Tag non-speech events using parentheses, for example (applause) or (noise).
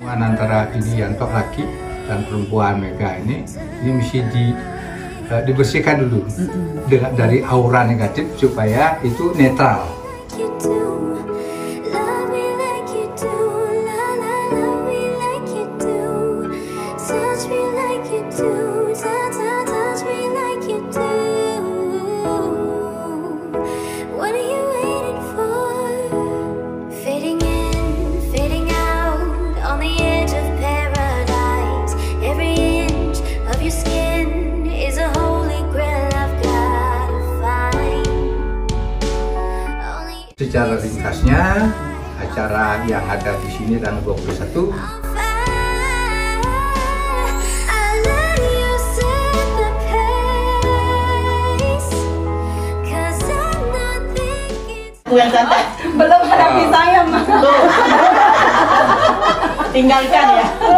hubungan antara ini Yanto laki dan perempuan Mega ini ini mesti di eh, dibersihkan dulu. Dengan dari aura negatif supaya itu netral. like you do. Secara ringkasnya acara yang ada di sini tanggal 21 Aku yang santai. Belum ada pisangnya, Mas. (laughs) Tinggalkan ya. Pisang.